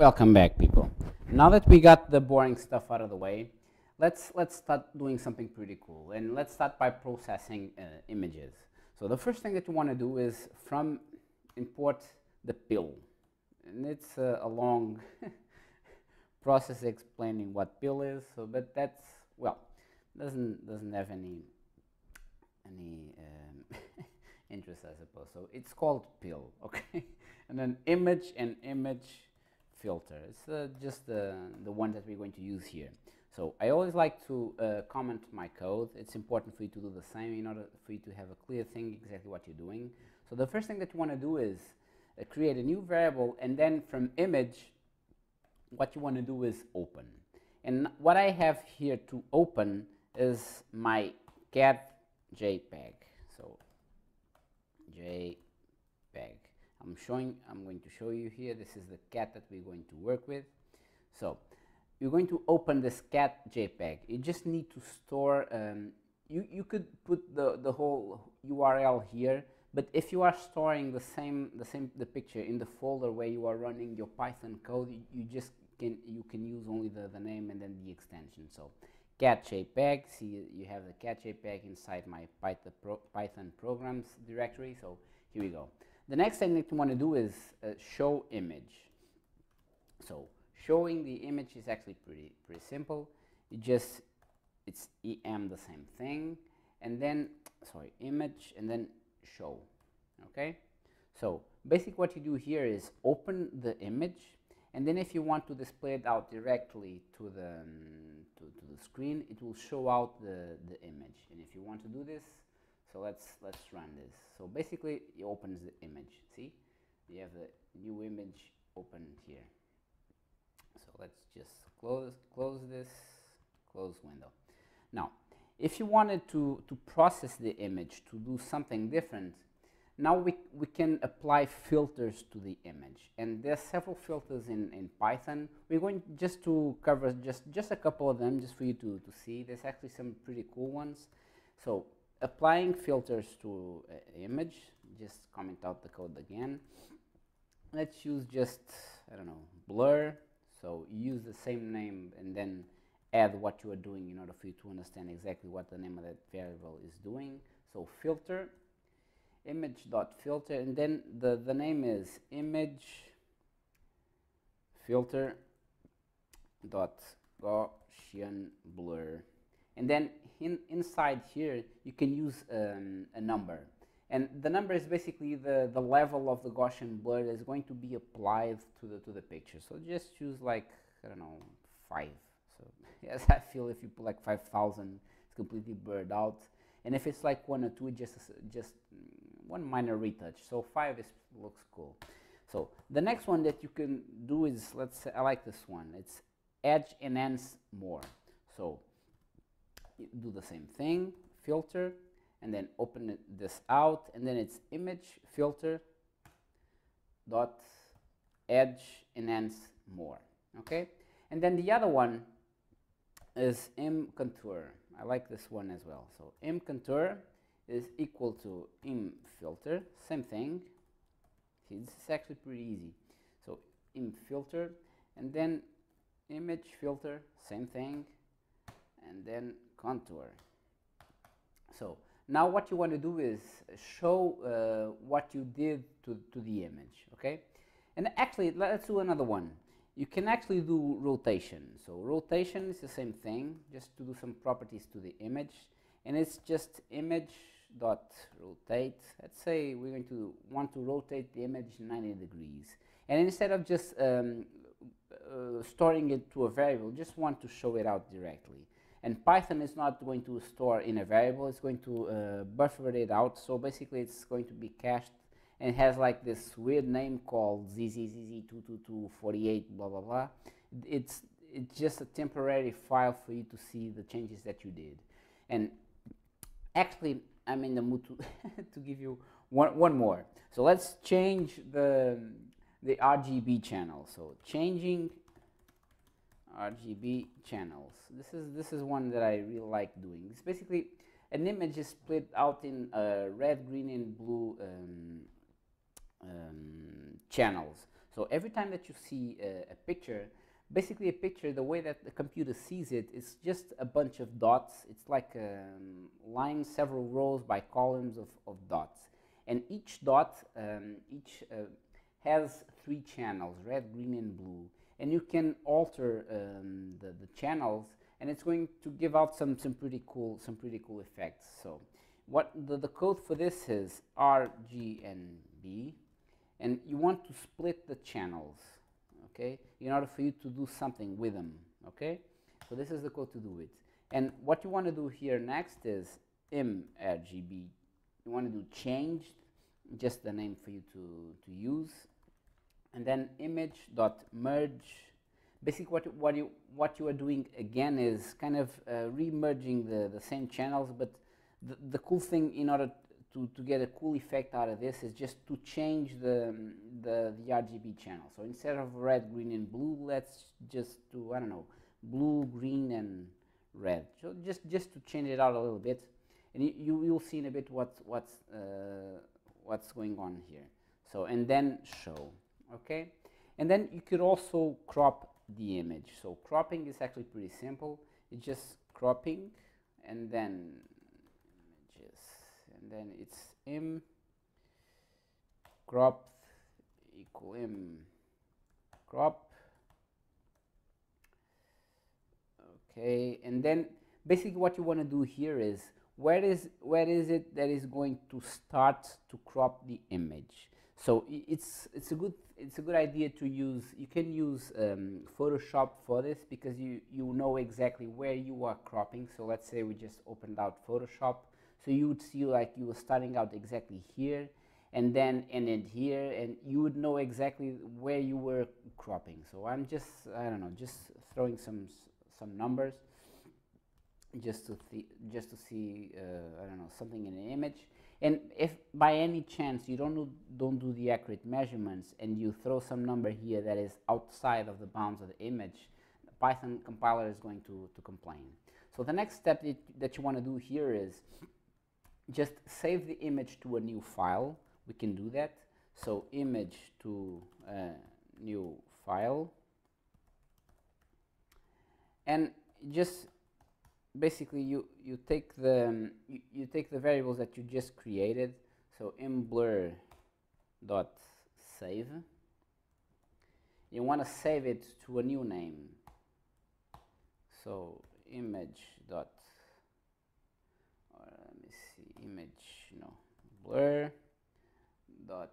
Welcome back, people. Now that we got the boring stuff out of the way, let's let's start doing something pretty cool. And let's start by processing uh, images. So the first thing that you want to do is from import the PIL, and it's uh, a long process explaining what PIL is. So, but that's well, doesn't doesn't have any any um, interest, I suppose. So it's called PIL, okay? and then image and image filter. It's uh, just the, the one that we're going to use here. So I always like to uh, comment my code. It's important for you to do the same in order for you to have a clear thing exactly what you're doing. So the first thing that you want to do is uh, create a new variable and then from image what you want to do is open. And what I have here to open is my cat JPEG. So JPEG. I'm showing, I'm going to show you here, this is the cat that we're going to work with. So you're going to open this cat JPEG. You just need to store, um, you, you could put the, the whole URL here, but if you are storing the same, the same, the picture in the folder where you are running your Python code, you, you just can, you can use only the, the name and then the extension. So cat JPEG, see you have the cat JPEG inside my Python, pro, Python programs directory. So here we go. The next thing that you want to do is uh, show image. So showing the image is actually pretty pretty simple. You just it's em the same thing, and then sorry image and then show. Okay, so basically what you do here is open the image, and then if you want to display it out directly to the um, to, to the screen, it will show out the the image. And if you want to do this, so let's let's run this. So basically, it opens the image. See, you have the new image open here. So let's just close close this, close window. Now, if you wanted to to process the image to do something different, now we we can apply filters to the image, and there are several filters in in Python. We're going just to cover just just a couple of them, just for you to to see. There's actually some pretty cool ones. So applying filters to uh, image, just comment out the code again. Let's use just, I don't know, blur. So use the same name and then add what you are doing in order for you to understand exactly what the name of that variable is doing. So filter, image dot filter, and then the, the name is image filter dot Gaussian blur. And then in, inside here, you can use um, a number. And the number is basically the, the level of the Gaussian blur that is going to be applied to the, to the picture. So just choose like, I don't know, 5. So yes, I feel if you put like 5,000, it's completely blurred out. And if it's like 1 or 2, just, just one minor retouch. So 5 is, looks cool. So the next one that you can do is, let's say, I like this one. It's edge enhance more. So do the same thing, filter, and then open this out, and then it's image filter dot edge enhance more. Okay, and then the other one is m contour. I like this one as well. So m contour is equal to m filter, same thing. See, this is actually pretty easy. So m filter, and then image filter, same thing, and then contour. So now what you want to do is show uh, what you did to, to the image, okay? And actually, let's do another one. You can actually do rotation. So rotation is the same thing, just to do some properties to the image. And it's just image dot rotate. Let's say we're going to want to rotate the image 90 degrees. And instead of just um, uh, storing it to a variable, just want to show it out directly. And Python is not going to store in a variable, it's going to uh, buffer it out. So basically it's going to be cached and has like this weird name called zzz22248 blah blah blah. It's, it's just a temporary file for you to see the changes that you did. And actually I'm in the mood to, to give you one, one more. So let's change the, the RGB channel. So changing RGB channels. This is this is one that I really like doing. It's basically an image is split out in uh, red, green, and blue um, um, channels. So every time that you see a, a picture, basically a picture, the way that the computer sees it is just a bunch of dots. It's like um, lines, several rows by columns of, of dots. And each dot, um, each uh, has three channels, red, green, and blue. And you can alter um, the, the channels and it's going to give out some, some pretty cool some pretty cool effects. So what the, the code for this is R, G, and B. And you want to split the channels okay in order for you to do something with them okay? So this is the code to do it. And what you want to do here next is imRGB you want to do changed just the name for you to to use and then image dot merge basically what what you what you are doing again is kind of uh, re-merging the the same channels but the, the cool thing in order to, to get a cool effect out of this is just to change the, the, the RGB channel. So instead of red, green, and blue, let's just do, I don't know, blue, green, and red. So just, just to change it out a little bit. And you, you, will see in a bit what's, what's, uh, what's going on here. So, and then show, okay? And then you could also crop the image. So cropping is actually pretty simple. It's just cropping and then images, and then it's m crop equal m crop okay and then basically what you want to do here is where is where is it that is going to start to crop the image so it's it's a good it's a good idea to use you can use um, Photoshop for this because you you know exactly where you are cropping so let's say we just opened out Photoshop so you would see like you were starting out exactly here and then ended here and you would know exactly where you were cropping. So I'm just, I don't know, just throwing some some numbers just to just to see, uh, I don't know, something in an image. And if by any chance you don't do, don't do the accurate measurements and you throw some number here that is outside of the bounds of the image, the Python compiler is going to, to complain. So the next step that, that you want to do here is just save the image to a new file. We can do that. So image to a new file. And just basically you, you take the um, you, you take the variables that you just created. So imblur dot save. You want to save it to a new name. So image dot Let me see, image no blur dot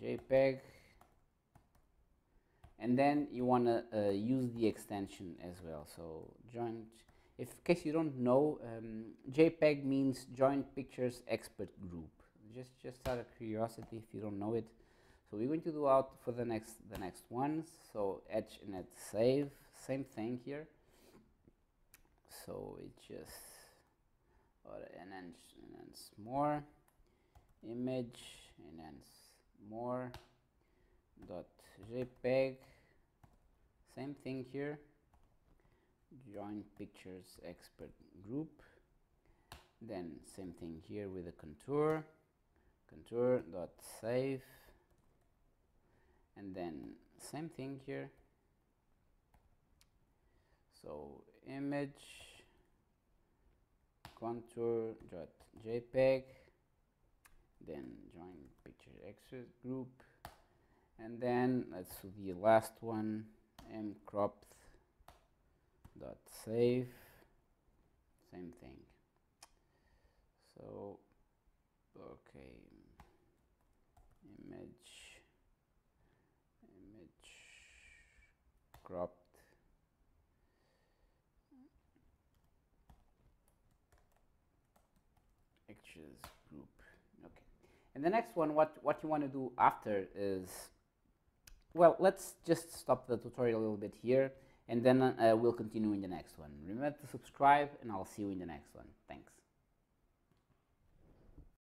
jpeg and then you want to uh, use the extension as well so joint if in case you don't know um, jpeg means joint pictures expert group. Just just out of curiosity if you don't know it. So we're going to do out for the next the next ones so etch and net save same thing here. So it just or enhance, enhance more. Image enhance more. Dot jpeg. Same thing here join pictures expert group. Then same thing here with the contour. Contour dot save and then same thing here. So image contour dot jpeg then join picture expert group. And then let's do the last one mcropped dot save same thing so okay image image crop group. Okay. And the next one, what, what you want to do after is, well, let's just stop the tutorial a little bit here, and then uh, we'll continue in the next one. Remember to subscribe, and I'll see you in the next one. Thanks.